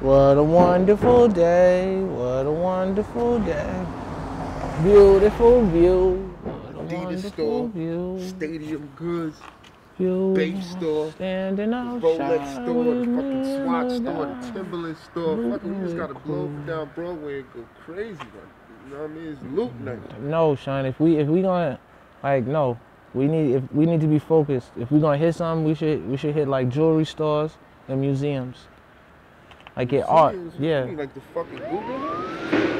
What a wonderful day. What a wonderful day. Beautiful view. What a Adidas wonderful store, view. Stadium Goods. Bape store, Standing outside Rolex store, the fucking in SWAT store, the Timberland store. Fucking, we just gotta blow up and down Broadway and go crazy. Like, you know what I mean? It's loot night. No, Sean. If we if we gonna like no, we need if we need to be focused. If we gonna hit something, we should we should hit like jewelry stores and museums. Like art. Serious? Yeah. Like the fucking Google?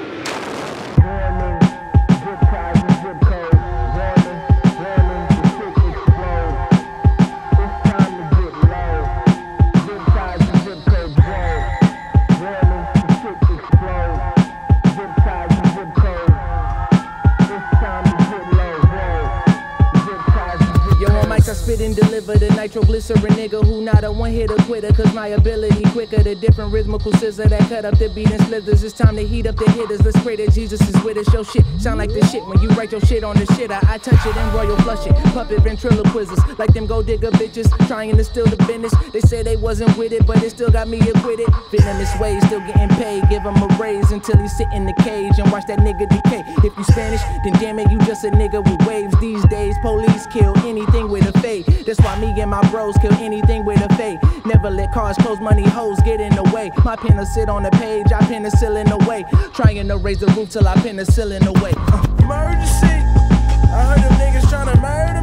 Spit and deliver the nitroglycerin nigga who not a one hitter quitter. Cause my ability quicker, the different rhythmical scissor that cut up the beat and slithers. It's time to heat up the hitters. Let's pray that Jesus is with us. Your shit sound like the shit when you write your shit on the shit. I, I touch it and royal flush it. Puppet ventriloquisms like them go digger bitches trying to steal the business. They say they wasn't with it, but it still got me acquitted. Venomous ways, still getting paid. Give him a raise until he sit in the cage and watch that nigga decay. If you Spanish, then damn it, you just a nigga with waves. These days, police kill anything with a That's why me and my bros kill anything with a fade. Never let cars close, money hoes get in the way. My pen will sit on the page, I penicillin away. Trying to raise the roof till I penicillin away. Uh. Emergency! I heard them niggas tryna murder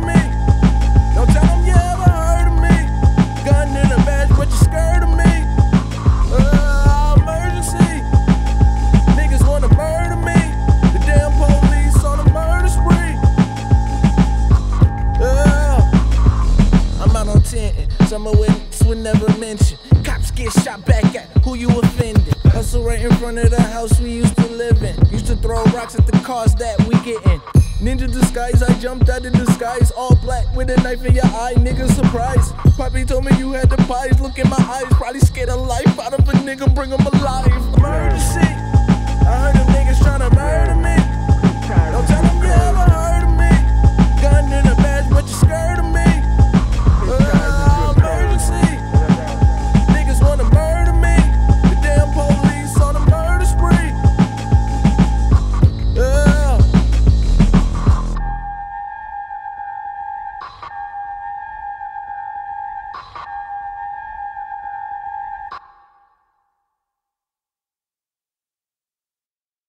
Some of witness would never mention. Cops get shot back at who you offended. Hustle right in front of the house we used to live in. Used to throw rocks at the cars that we get in. Ninja disguise, I jumped out of disguise. All black with a knife in your eye, nigga surprise. Poppy told me you had the pies. Look in my eyes, probably scared of life out of a nigga, bring him alive. Emergency. you